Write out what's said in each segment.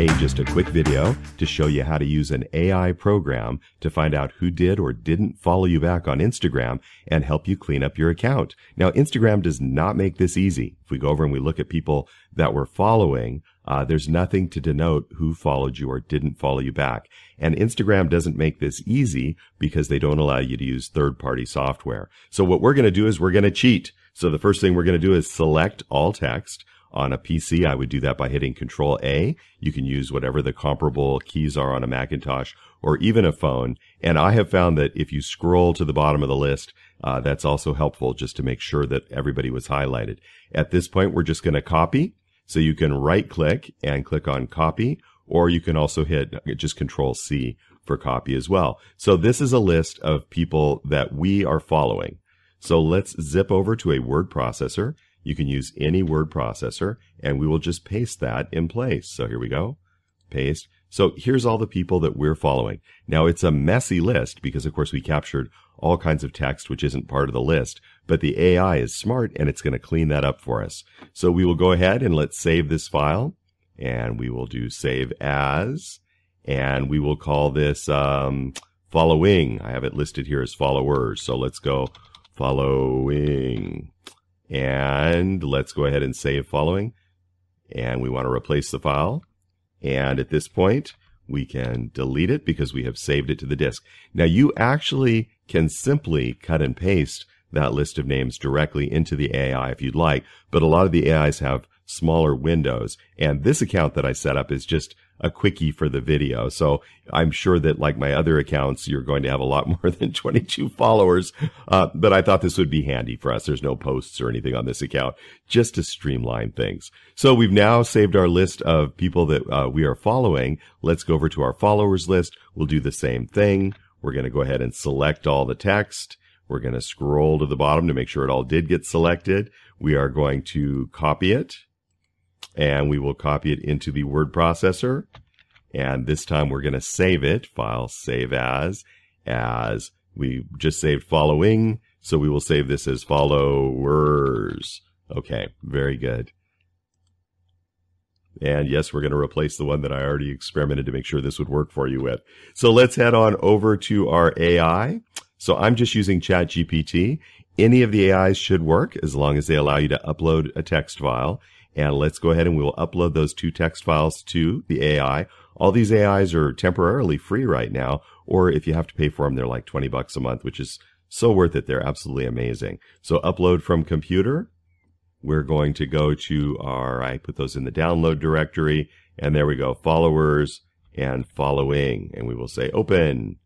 Hey, just a quick video to show you how to use an AI program to find out who did or didn't follow you back on Instagram and help you clean up your account. Now, Instagram does not make this easy. If we go over and we look at people that we're following, uh, there's nothing to denote who followed you or didn't follow you back. And Instagram doesn't make this easy because they don't allow you to use third party software. So what we're going to do is we're going to cheat. So the first thing we're going to do is select all text. On a PC, I would do that by hitting Control A. You can use whatever the comparable keys are on a Macintosh or even a phone. And I have found that if you scroll to the bottom of the list, uh, that's also helpful just to make sure that everybody was highlighted. At this point, we're just going to copy. So you can right click and click on copy, or you can also hit just Control C for copy as well. So this is a list of people that we are following. So let's zip over to a word processor you can use any word processor and we will just paste that in place. So here we go. Paste. So here's all the people that we're following. Now it's a messy list because of course we captured all kinds of text which isn't part of the list, but the AI is smart and it's going to clean that up for us. So we will go ahead and let's save this file and we will do save as and we will call this um, following. I have it listed here as followers. So let's go following. And let's go ahead and save following. And we want to replace the file. And at this point, we can delete it because we have saved it to the disk. Now you actually can simply cut and paste that list of names directly into the AI if you'd like, but a lot of the AIs have smaller windows. And this account that I set up is just a quickie for the video. So I'm sure that like my other accounts, you're going to have a lot more than 22 followers. Uh, but I thought this would be handy for us. There's no posts or anything on this account just to streamline things. So we've now saved our list of people that uh, we are following. Let's go over to our followers list. We'll do the same thing. We're going to go ahead and select all the text. We're going to scroll to the bottom to make sure it all did get selected. We are going to copy it and we will copy it into the word processor. And this time we're going to save it, file save as, as we just saved following. So we will save this as followers. Okay, very good. And yes, we're going to replace the one that I already experimented to make sure this would work for you with. So let's head on over to our AI. So I'm just using ChatGPT. Any of the AIs should work as long as they allow you to upload a text file. And let's go ahead and we will upload those two text files to the AI. All these AIs are temporarily free right now, or if you have to pay for them, they're like 20 bucks a month, which is so worth it. They're absolutely amazing. So upload from computer. We're going to go to our, I put those in the download directory, and there we go, followers and following. And we will say open.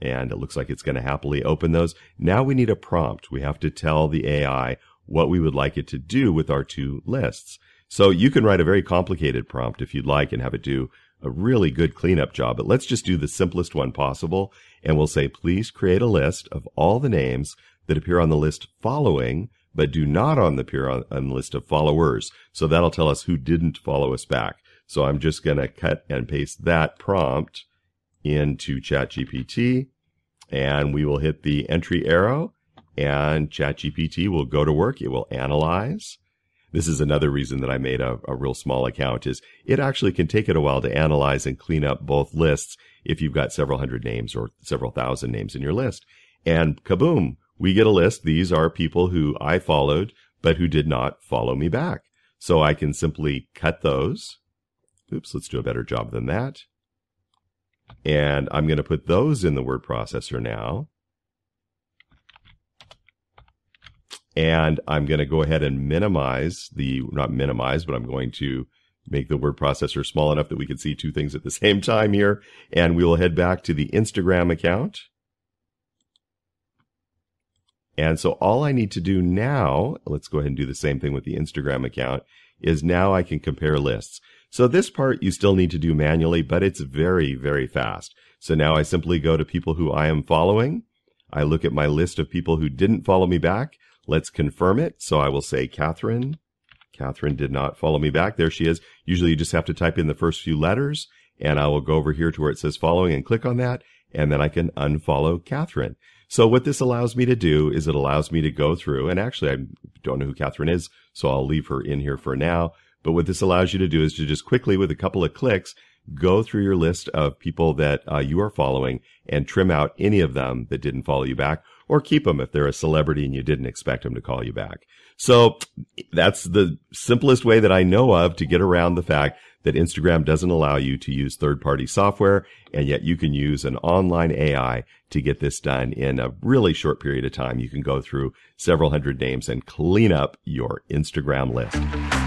And it looks like it's going to happily open those. Now we need a prompt. We have to tell the AI what we would like it to do with our two lists. So you can write a very complicated prompt if you'd like and have it do a really good cleanup job. But let's just do the simplest one possible. And we'll say, please create a list of all the names that appear on the list following, but do not on the appear on, on the list of followers. So that'll tell us who didn't follow us back. So I'm just going to cut and paste that prompt into ChatGPT and we will hit the entry arrow and ChatGPT will go to work. It will analyze. This is another reason that I made a, a, real small account is it actually can take it a while to analyze and clean up both lists if you've got several hundred names or several thousand names in your list. And kaboom, we get a list. These are people who I followed, but who did not follow me back. So I can simply cut those. Oops, let's do a better job than that. And I'm going to put those in the word processor now. And I'm going to go ahead and minimize the, not minimize, but I'm going to make the word processor small enough that we can see two things at the same time here. And we will head back to the Instagram account. And so all I need to do now, let's go ahead and do the same thing with the Instagram account, is now I can compare lists. So this part you still need to do manually, but it's very, very fast. So now I simply go to people who I am following. I look at my list of people who didn't follow me back. Let's confirm it. So I will say Catherine. Catherine did not follow me back. There she is. Usually you just have to type in the first few letters and I will go over here to where it says following and click on that. And then I can unfollow Catherine. So what this allows me to do is it allows me to go through and actually I don't know who Catherine is. So I'll leave her in here for now, But what this allows you to do is to just quickly, with a couple of clicks, go through your list of people that uh, you are following and trim out any of them that didn't follow you back or keep them if they're a celebrity and you didn't expect them to call you back. So that's the simplest way that I know of to get around the fact that Instagram doesn't allow you to use third party software. And yet you can use an online AI to get this done in a really short period of time. You can go through several hundred names and clean up your Instagram list.